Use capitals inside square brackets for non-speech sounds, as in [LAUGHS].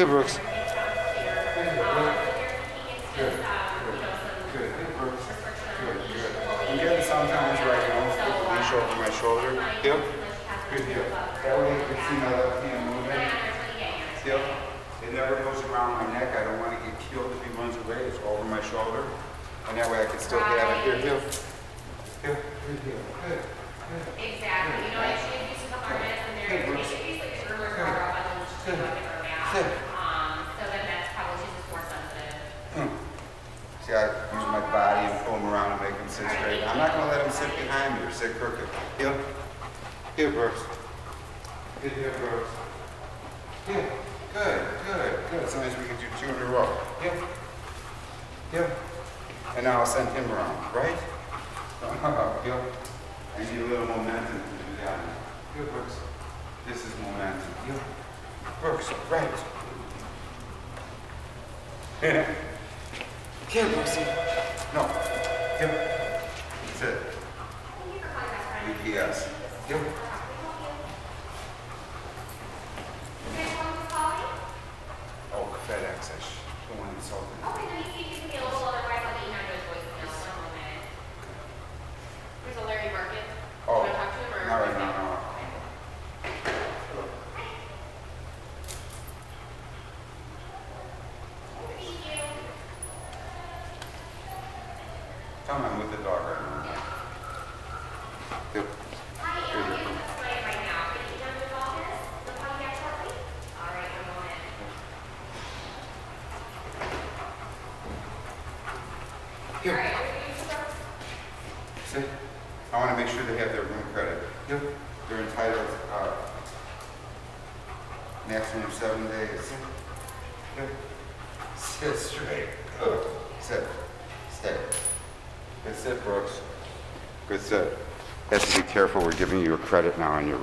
Hey, Brooks. Good, good. I'm getting sometimes where I can almost put the leash over my shoulder. Yep. Good deal. That way you can see my left hand moving. Yep. It never goes around my neck. I don't want to get killed if he runs away. It's over my shoulder. And that way I can still have it. Here, here. Here. Good deal. Good. Good. Exactly, you know, if she's used to the harness and they're, Good. it's basically the rumors are up on the Hmm. See, I use my body and pull him around and make him sit straight. I'm not gonna let him sit behind me or sit crooked. Here. Here, Brooks. Good, here, Brooks. Here. Good, good, good. Sometimes we can do two in a row. Here. Here. And now I'll send him around, right? [LAUGHS] Here. I need a little momentum to do that. Here, Brooks. This is momentum. Here. Brooks, right. [LAUGHS] Here, Lucy. No. Here. That's it. UPS. Here. Oh, FedEx. I sh- don't want to insult them. Okay, then you can give me a little, otherwise I'll get you my voicemail, one moment. There's a Larry Market. Oh, Want to talk to him or? not right now, no. Thank you. Tell him I'm with the dog right now. Here. Hi, Here, Ann, here. I'm just playing right now. Can you come to the office? We'll call you back shortly. All right, one moment. All Here. right, are you ready to start? See? I want to make sure they have their room credit. Here. They're entitled, uh, maximum seven days. Here. Sit straight. Good. Sit. Stay. Good sit, Brooks. Good sit. Have to be careful. We're giving you a credit now on your